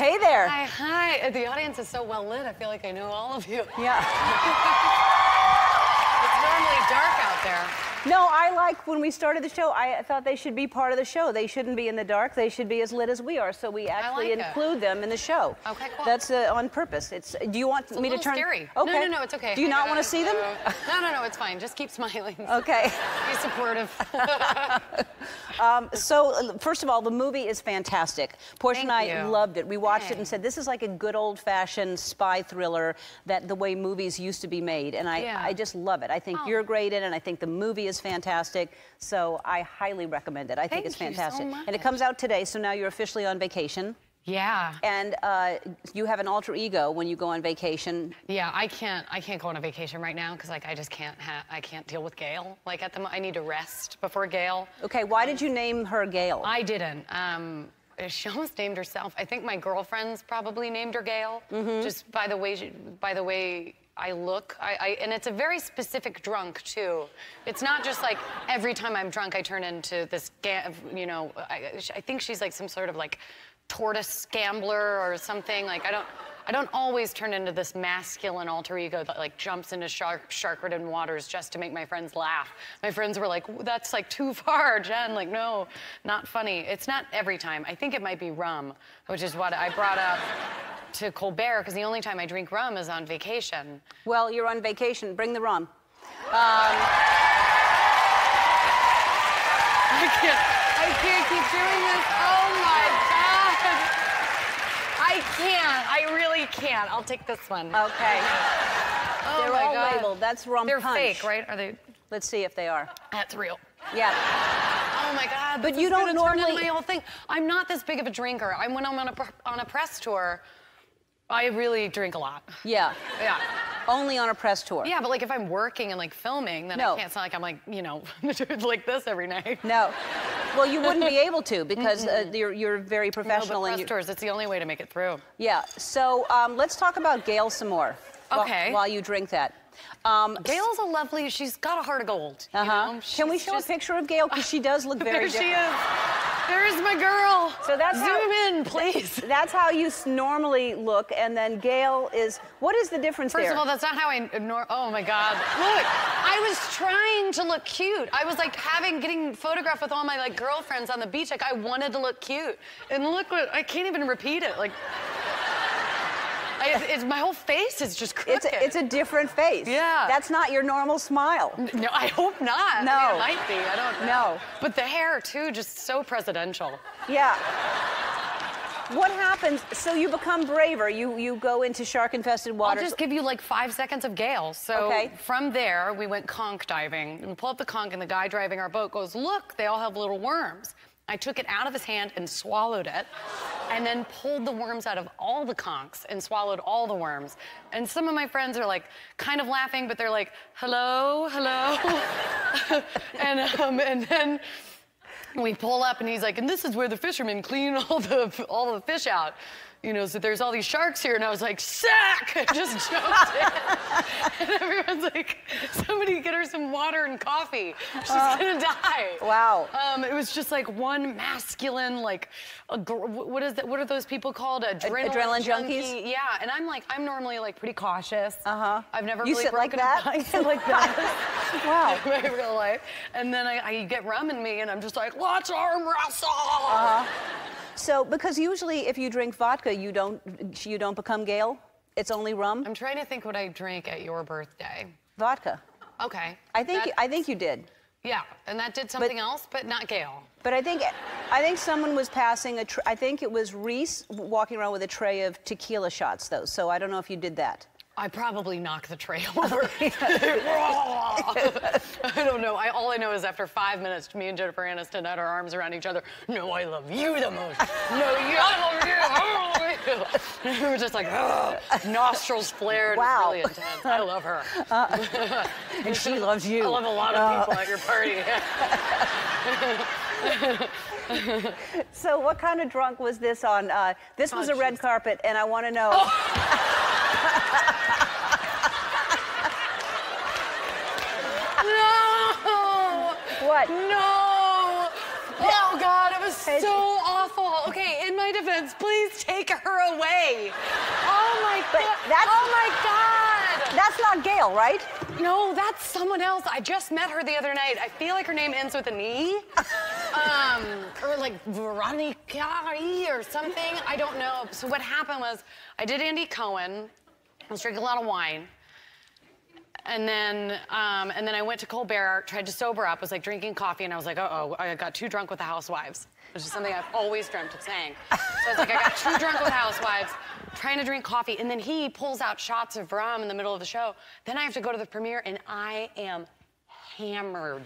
Hey there. Hi, hi. Uh, the audience is so well lit. I feel like I know all of you. Yeah. It's normally dark out there. No, I like when we started the show, I thought they should be part of the show. They shouldn't be in the dark. They should be as lit as we are. So we actually like it. include them in the show. Okay, cool. That's uh, on purpose. It's. Do you want It's me to turn? scary. Okay. No, no, no, it's okay. Do you I not want to see them? No, no, no, it's fine. Just keep smiling. Okay. Be supportive. Um, so, first of all, the movie is fantastic. Portia and I you. loved it. We watched it and said, this is like a good old-fashioned spy thriller that the way movies used to be made. And I, Yeah. I just love it. I think Oh. you're great in it, and I think the movie is fantastic. So I highly recommend it. I think Thank it's you so fantastic. And it comes out today, so now you're officially on vacation. yeah. And uh, you have an alter ego when you go on vacation. Yeah, I can't. I can't go on a vacation right now because like I just can't. Ha- I can't deal with Gail. Like at the. I need to rest before Gail. Okay, why did you name her Gail? I didn't. Um, she almost named herself. I think my girlfriends probably named her Gail, Mm-hmm. just by the way. She, by the way I look. I, I and it's a very specific drunk too. It's not just like every time I'm drunk I turn into this. You know, I, I think she's like some sort of like tortoise gambler or something. Like I don't. I don't always turn into this masculine alter ego that like jumps into shark shark-ridden waters just to make my friends laugh. My friends were like, "That's like too far, Jen." Like, no, not funny. It's not every time. I think it might be rum, which is what I brought up to Colbert because the only time I drink rum is on vacation. Well, you're on vacation. Bring the rum. Um, I can't. I can't keep doing this. Oh my god. I can't. I really can't. I'll take this one. Okay. Oh They're my all God. labeled. That's rum They're punch. fake, right? Are they? Let's see if they are. That's real. Yeah. Oh my God! But you don't gonna turn into normally- my whole thing. I'm not this big of a drinker. I when I'm on a on a press tour, I really drink a lot. Yeah. Yeah. Only on a press tour. Yeah, but like if I'm working and like filming, then No. I can't. It's not like I'm like you know like this every night. No. Well, you wouldn't be able to because uh, you're, you're very No, professional. but press you- tours, it's the only way to make it through. yeah. So um, let's talk about Gail some more. Okay. While, you drink that. Um, Gail's a lovely. She's got a heart of gold. uh-huh. know? Can we show just- a picture of Gail? Because she does look very There she different. is. There's my girl. So that's zoom how- in, please. That's how you normally look, and then Gail is. What is the difference First there? of all, that's not how I ignore. Oh my God! Look, I was trying to look cute. I was like having getting photographed with all my like girlfriends on the beach. Like I wanted to look cute, and look what I can't even repeat it. Like, I, it's my whole face is just crooked. it's a, it's a different face. Yeah. That's not your normal smile. No, I hope not. No. I mean, it might be. I don't know. No. But the hair too, just so presidential. Yeah. What happens? So you become braver. You you go into shark-infested water. I'll just give you like five seconds of Gail. So Okay. from there, we went conch diving. And we pull up the conch, and the guy driving our boat goes, Look, they all have little worms. I took it out of his hand and swallowed it, and then pulled the worms out of all the conchs and swallowed all the worms. And some of my friends are like kind of laughing, but they're like, hello, hello. and, um, and then we pull up and he's like, and this is where the fishermen clean all the all the fish out. You know, so there's all these sharks here, and I was like, sack! I just jumped in. And everyone's like, somebody get her some water and coffee. She's gonna die. Wow. Um, it was just like one masculine, like, what is that? What are those people called? Adrenaline, adrenaline junkie? junkies? Yeah, and I'm like, I'm normally like pretty cautious. Uh-huh. I've never You really sit like broken that? I sit like that wow. in my real life. And then I, I get rum in me, and I'm just like, let's arm wrestle. Uh-huh. So because usually if you drink vodka, you don't you don't become Gail. It's only rum. I'm trying to think what I drank at your birthday. Vodka. Okay. I think That- I think you did. Yeah, and that did something else, but not Gail. But I think I think someone was passing a. Tr- I think it was Reese walking around with a tray of tequila shots, though. So I don't know if you did that. I probably knocked the tray over. I don't know. I, all I know is after five minutes, me and Jennifer Aniston had our arms around each other. No, I love you the most. No, you, I love you. You. we were just like, nostrils flared. Wow. Really intense. I love her. And she loves you. I love a lot of people at your party. So what kind of drunk was this on? Uh, this was Oh, a red carpet, and I want to know. no! What? No! Oh God, it was so awful. Okay, in my defense, please take her away. Oh my But god. that's- oh my god. That's not Gail, right? No, that's someone else. I just met her the other night. I feel like her name ends with an E. um, or like Veronica E or something. I don't know. So what happened was I did Andy Cohen. I was drinking a lot of wine. And then, um, and then I went to Colbert, tried to sober up, was like drinking coffee, and I was like, uh-oh, I got too drunk with the housewives, which is something I've always dreamt of saying. So I was like, I got too drunk with housewives, trying to drink coffee, and then he pulls out shots of rum in the middle of the show. Then I have to go to the premiere, and I am hammered.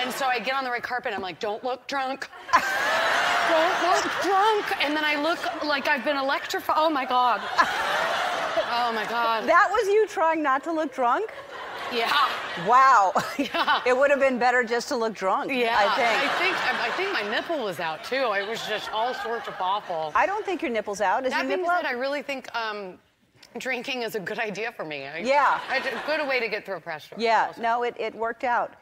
And so I get on the red carpet, I'm like, don't look drunk. Don't look drunk. And then I look like I've been electrified. Oh my God. Oh my God. That was you trying not to look drunk? Yeah. Wow. Yeah. It would have been better just to look drunk. Yeah, I think. I think I think my nipple was out too. It was just all sorts of awful. I don't think your nipple's out. Is that your nipple said, I really think um, drinking is a good idea for me. I- Yeah. I- a good way to get through a pressure. Yeah, no, it, it worked out.